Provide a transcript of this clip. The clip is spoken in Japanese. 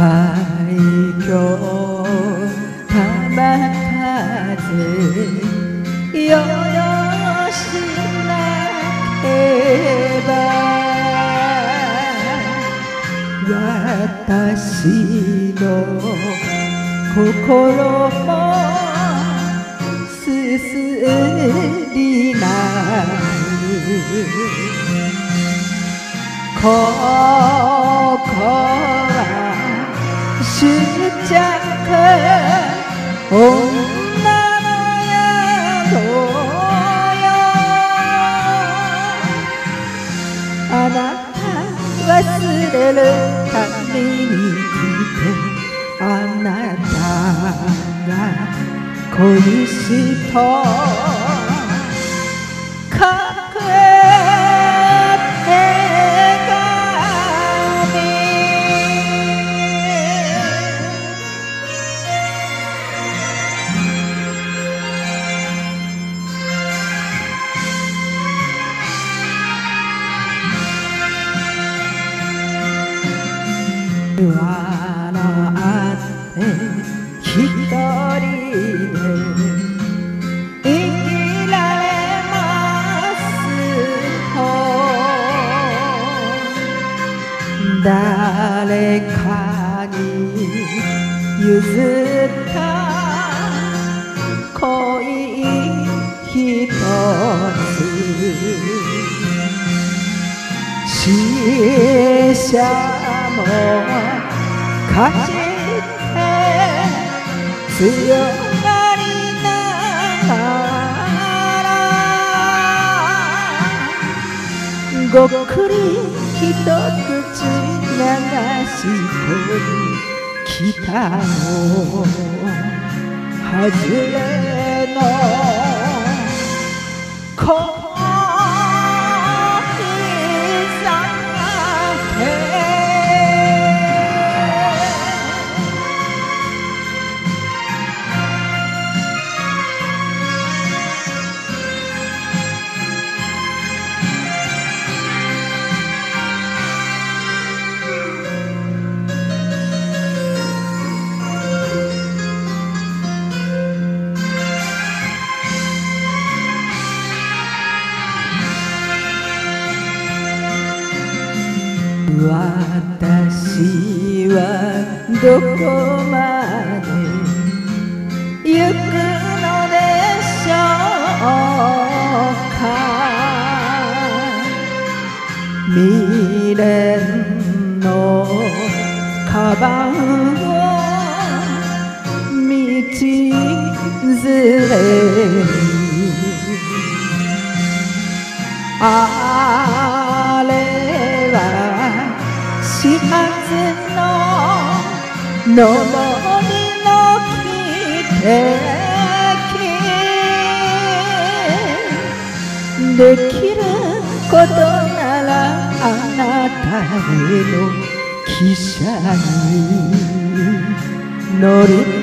海峡玉風よろしなければ私の心もすすりなここは執着女の宿よあなた忘れるために来てあなたが恋しと笑って一人で生きられますと誰かに譲った恋一つ死者も走って強がりながらごっくり一口流し込み北の外れ私はどこまで行くのでしょうか未練のカバンを道連れにあ始発の上りの汽笛できることならあなたへの汽車に乗りたい